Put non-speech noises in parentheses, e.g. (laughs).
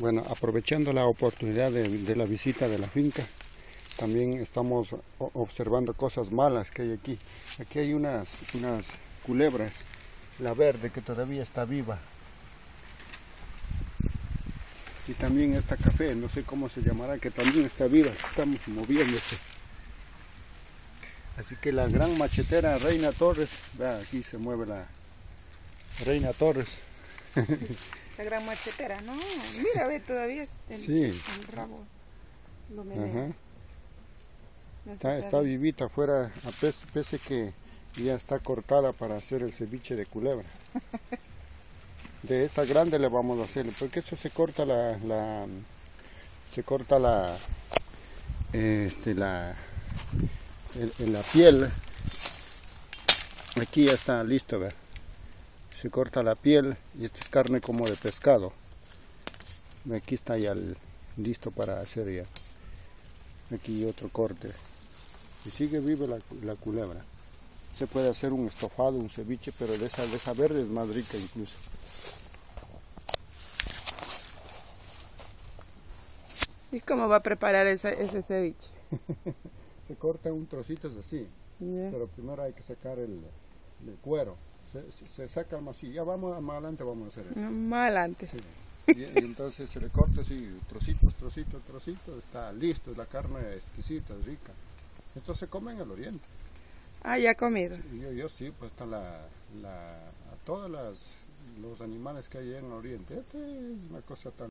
Bueno, aprovechando la oportunidad de, la visita de la finca, también estamos observando cosas malas que hay aquí. Aquí hay unas, unas culebras, la verde que todavía está viva. Y también esta café, no sé cómo se llamará, que también está viva, estamos moviéndose. Así que la gran machetera Reina Torres, vea, aquí se mueve la Reina Torres. (laughs) La gran machetera, no, mira, ve, todavía el, sí. el rabo. Lo menea. Está, está, vivita afuera, a pese, pese, que ya está cortada para hacer el ceviche de culebra. (laughs) De esta grande le vamos a hacer, porque eso se corta la, la se corta la, este, la, la piel. Aquí ya está listo, ver se corta la piel y esta es carne como de pescado. Aquí está ya el, listo para hacer ya. Aquí otro corte. Y sigue viva la, la, culebra. Se puede hacer un estofado, un ceviche pero de esa, de esa verde es más rica incluso. ¿Y cómo va a preparar ese, ese ceviche? (laughs) se corta un trocito así yeah. pero primero hay que sacar el, el cuero se, se, saca el masillo. Ya vamos, más adelante vamos a hacer eso. Más adelante. Sí. Y, y, entonces se le corta así, trocitos, trocitos, trocitos, está listo, la carne exquisita, rica. Esto se come en el oriente. Ah, ya comido. Sí, yo, yo, sí, pues está la, la, a todos las, los animales que hay en el oriente. Esta es una cosa tan